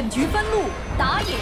本局分路，打野。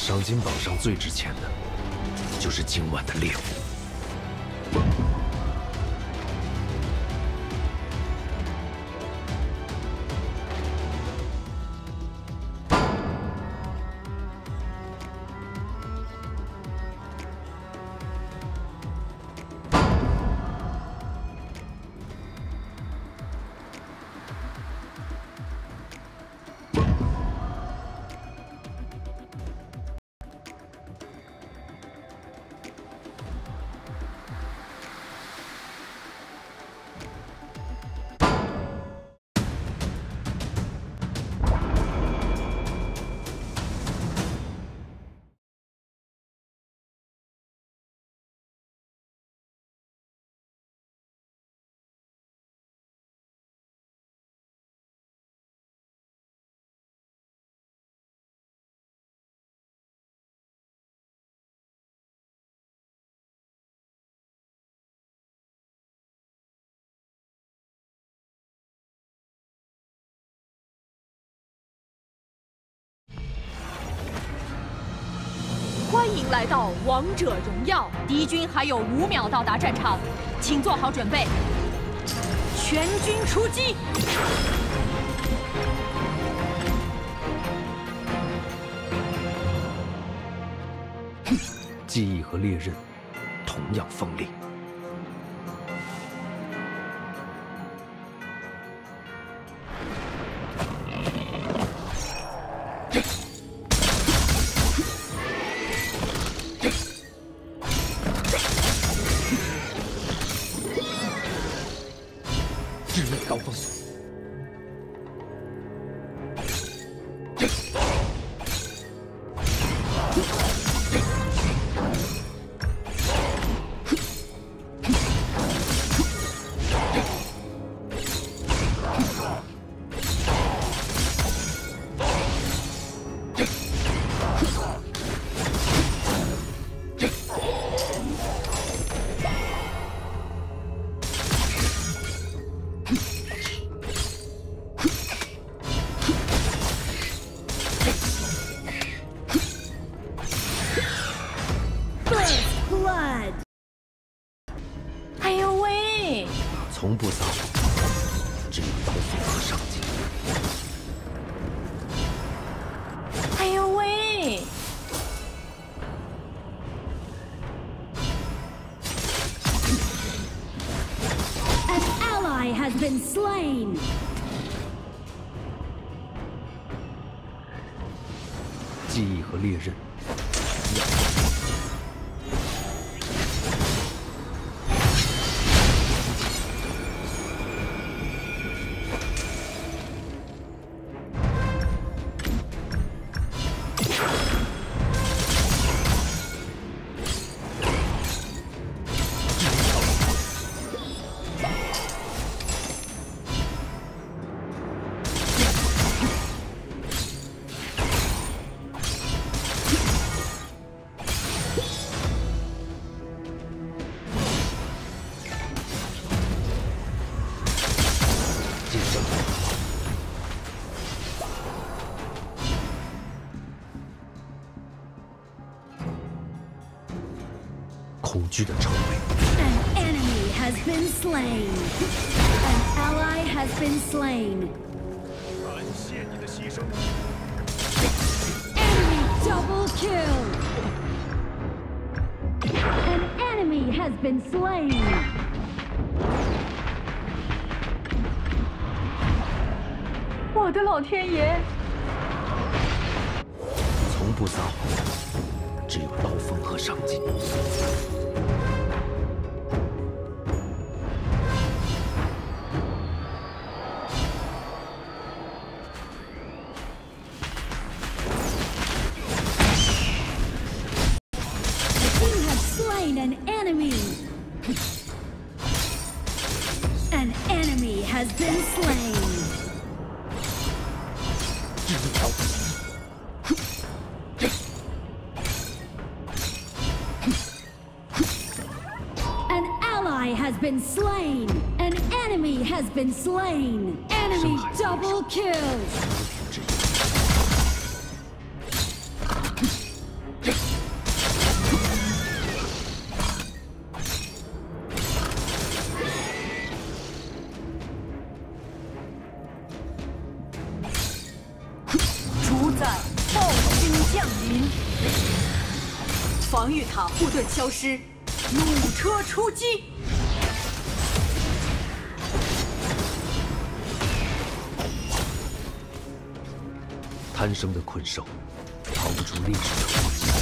赏金榜上最值钱的，就是今晚的猎物。来到王者荣耀，敌军还有五秒到达战场，请做好准备，全军出击！记忆和猎刃同样锋利。rifles. 不撒谎，只有刀锋和上进。哎呦喂！An ally has been slain. 惧的称谓，An enemy has been slain. An ally has been slain. 感谢你的牺牲。Enemy double kill. An enemy has been slain. 我的老天爷！从不撒谎，只有刀锋和上进。has been slain. has been slain! An enemy has been slain! Enemy double kill! 林，防御塔护盾消失，弩车出击。贪生的困兽，逃不出历史的伏击。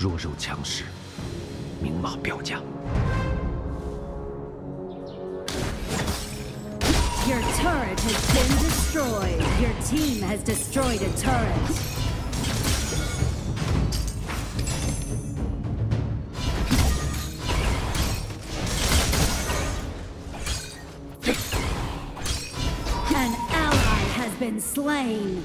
弱肉强食，明码标价。Your turret has been destroyed. Your team has destroyed a turret. An ally has been slain.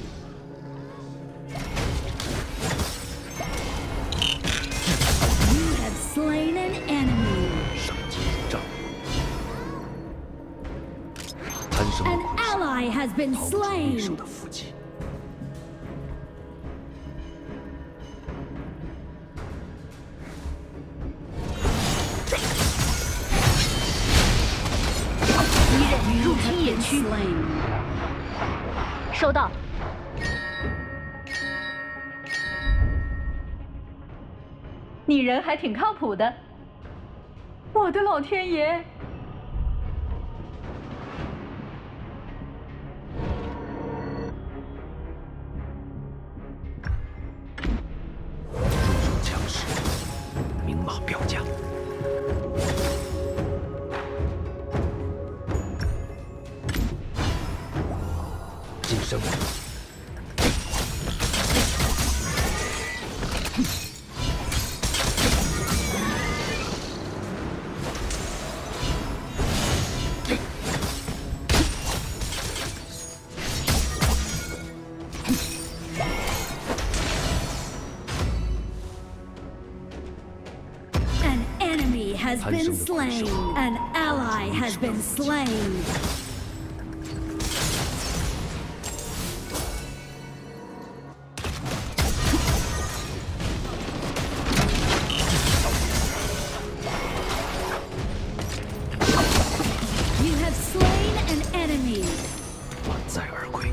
Has been 逃出历史 slain. 的伏击。敌人入侵野区，Slain. 收到。你人还挺靠谱的，我的老天爷！been 贪生的困 slain. 兽， An ally has been slain. You have slain an enemy. 满载而归。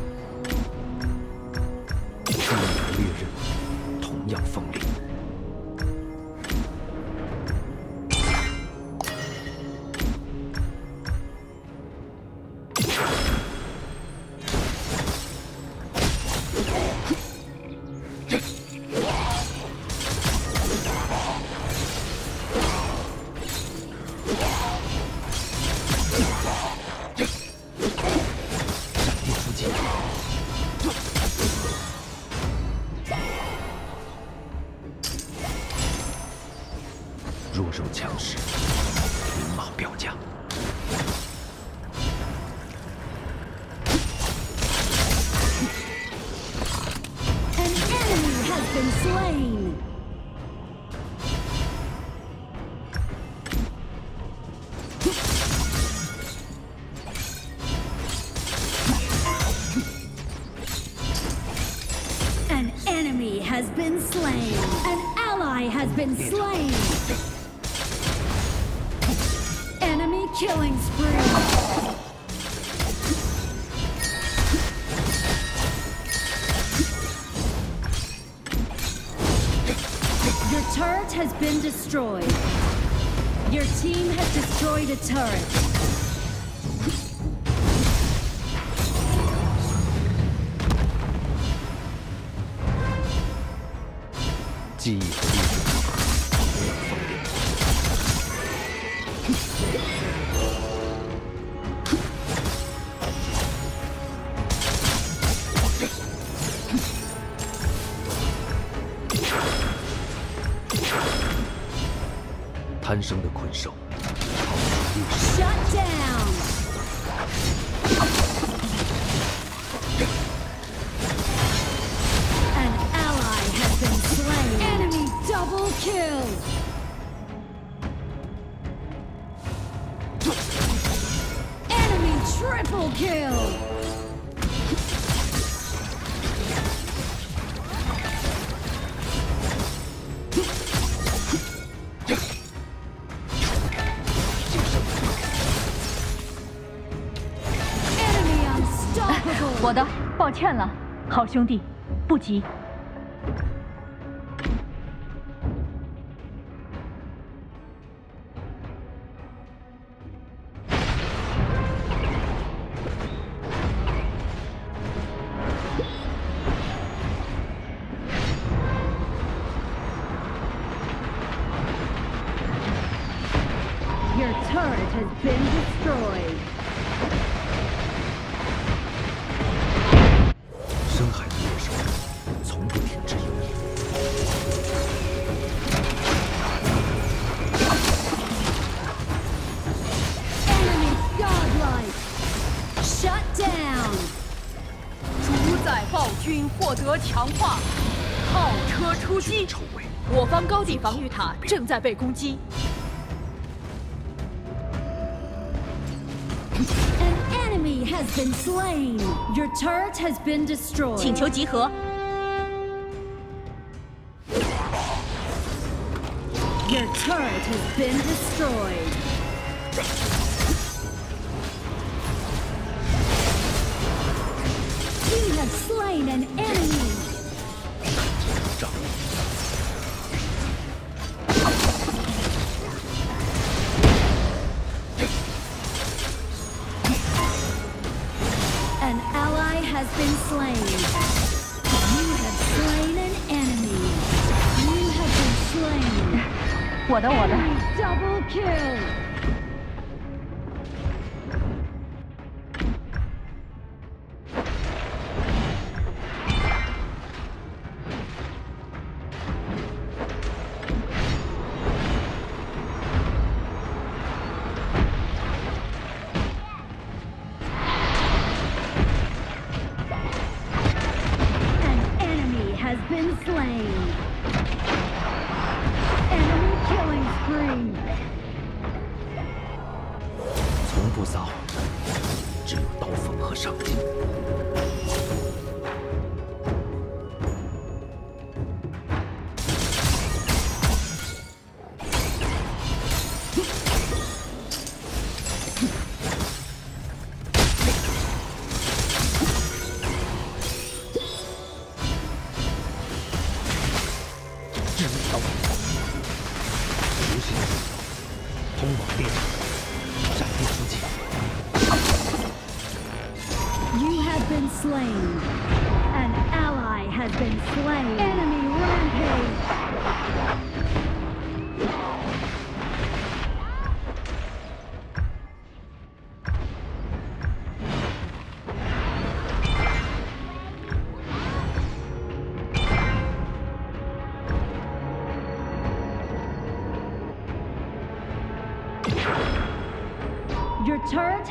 弱肉强食，明码标价。 An enemy has been slain. An enemy has been slain. An ally has been slain. Killing spree. Your turret has been destroyed. Your team has destroyed a turret. 记 忆和历史同样锋利。 贪生的困兽。 Shut down. An ally has been slain. Enemy double kill. Enemy triple kill. 的，抱歉了，好兄弟，不急。主宰暴君获得强化，炮车出击。我方高地防御塔正在被攻击，An enemy has been slain. Your turret has been destroyed. 请求集合。Your turret has been destroyed.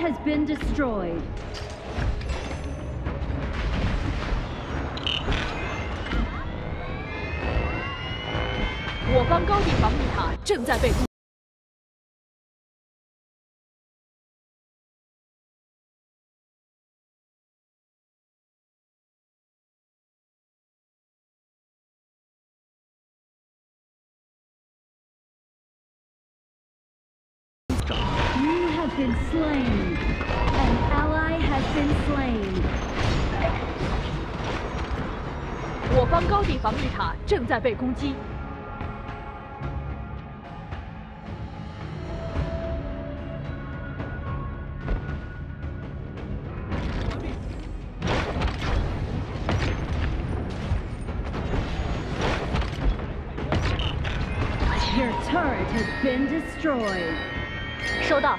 Has been destroyed. 我方 been slain. An ally has been slain. 我方高地防御塔正在被攻击。 Your turret has been destroyed. 收到。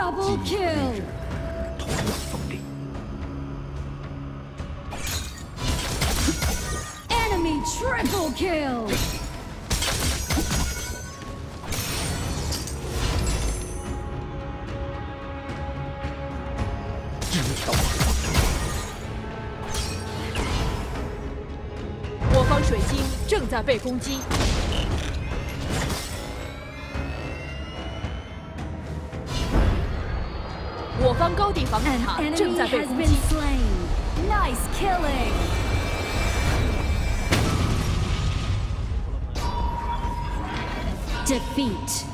double kill. 同样锋利。Enemy triple kill. 一条我方水晶正在被攻击。我方高地防御塔正在被攻击。Nice killing. Defeat.